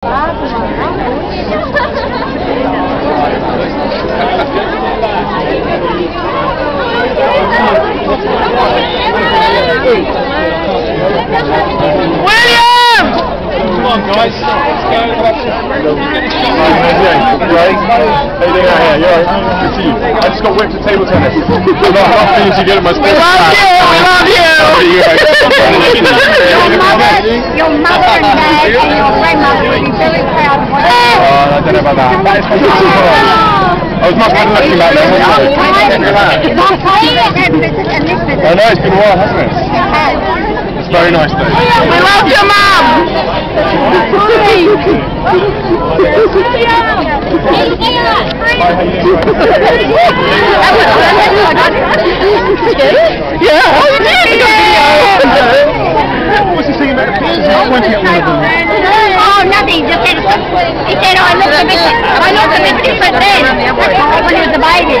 William! Come on, guys. Let's go. Right? How you doing out here? You alright? Good to see you. I just got whipped at table tennis. I'm not, I'm not feeling too good at my sports. We love you! We love you! Your mother, your mother and dad and your grandmother will be very proud of what you I don't know about that. That is fantastic. I was much better looking back then, wasn't I? Not playing it and visit and this visit. I know, it's been a while, hasn't it? It's very nice though. We love your mum! Bye, how you doing? Yeah! You did! What's he saying about the kids? He's pointing at one of them. Oh, nothing. Just said, he said, oh, I looked a bit, I looked different then. He was a baby.